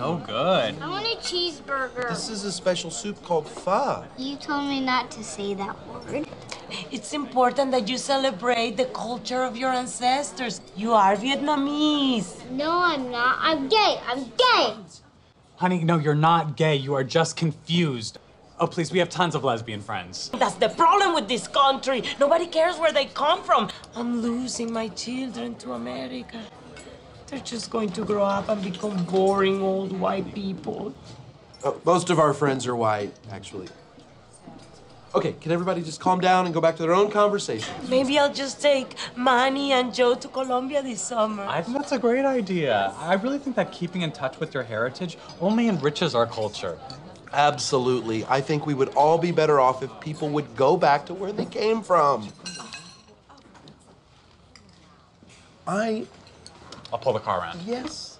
so good. I want a cheeseburger. This is a special soup called pho. You told me not to say that word. It's important that you celebrate the culture of your ancestors. You are Vietnamese. No, I'm not. I'm gay. I'm gay. Honey, no, you're not gay. You are just confused. Oh, please, we have tons of lesbian friends. That's the problem with this country. Nobody cares where they come from. I'm losing my children to America. They're just going to grow up and become boring old white people. Uh, most of our friends are white, actually. Okay, can everybody just calm down and go back to their own conversations? Maybe I'll just take Manny and Joe to Colombia this summer. I think that's a great idea. I really think that keeping in touch with your heritage only enriches our culture. Absolutely. I think we would all be better off if people would go back to where they came from. I, I'll pull the car around. yes.